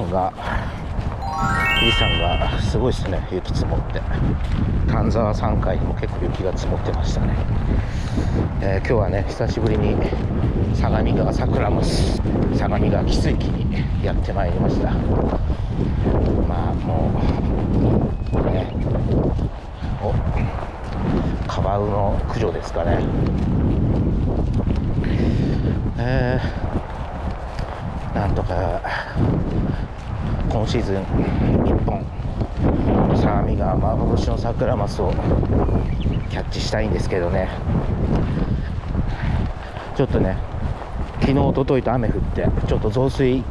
山が富士山がすごいですね雪積もって。丹沢山海にも結構雪が積もってましたね、えー、今日はね久しぶりに相模川桜ムス相模川汽水器にやってまいりました。まあもうねおカワウの駆除ですかね。えー、なんとか今シーズン1本相模川幻の桜マスをキャッチしたいんですけどね。ちょっとね昨日おとといと雨降ってちょっと増水っ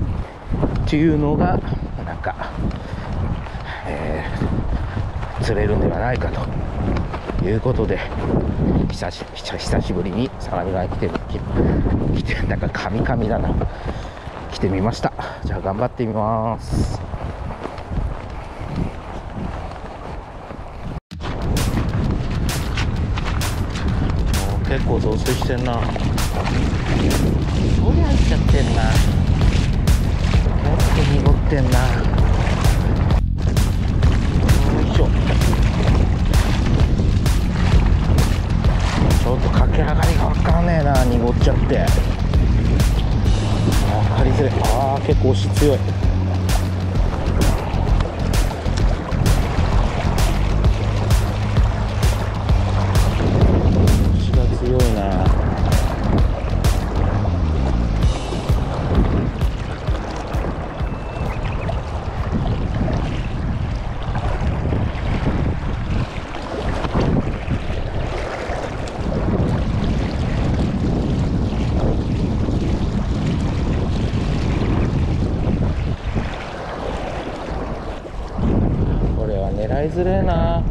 ていうのがなんか、えー、釣れるんではないかということで久し久しぶりに相模川に来てる来てなんかカミカミだな。来てみました。じゃあ頑張ってみます。結構増水してんな。そりゃ入っちゃってんな。もっと濁ってんな。よいしょ。ちょっと駆け上がりが分かんねえな。濁っちゃって分かりづらいああ結構押し強い。いづれえな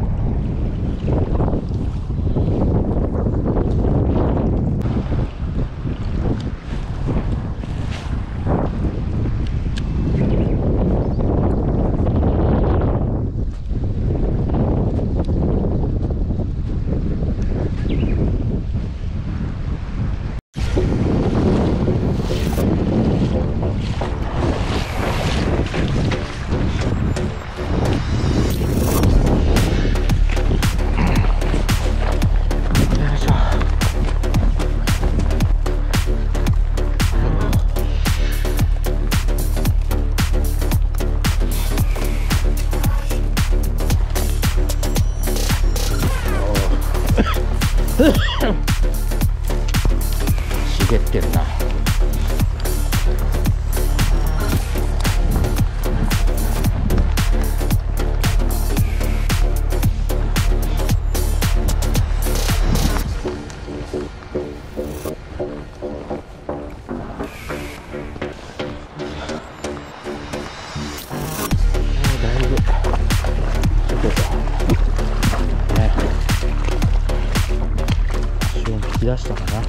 出したかな。よ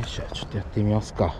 いしょちょっとやってみますか。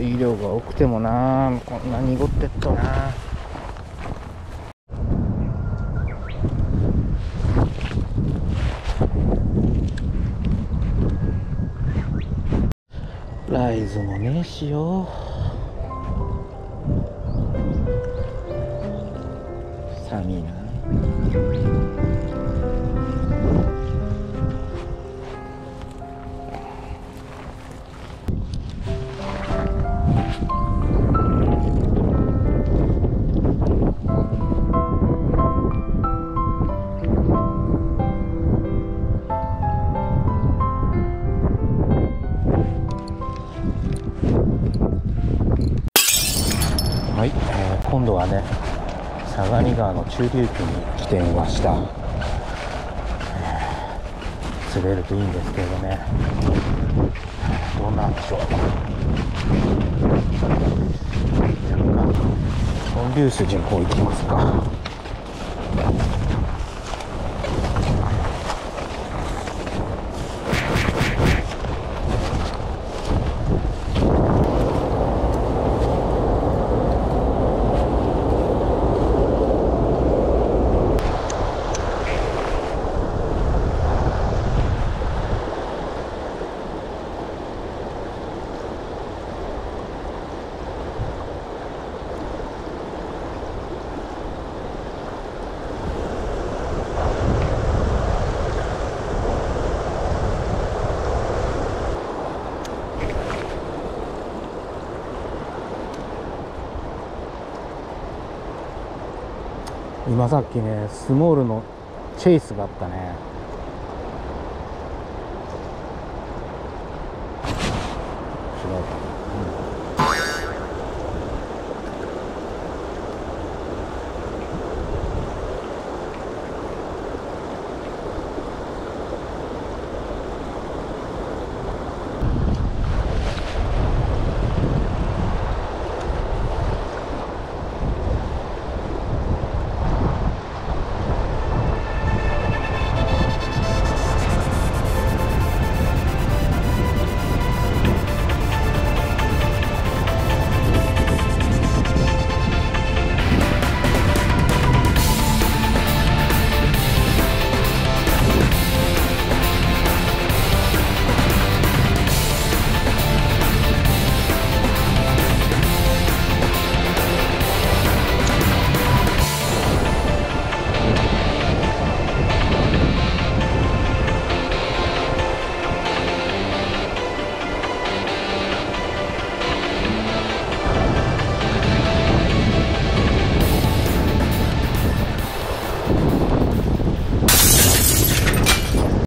水量が多くてもなこんな濁ってっとな。ライズもねえしよ。寒いなはい、えー今度はね相模川の中流域に来てみました、えー滑るといいんですけどね。どうなんでしょう。若干本流筋の方行きますか。今さっきねスモールのチェイスがあったね。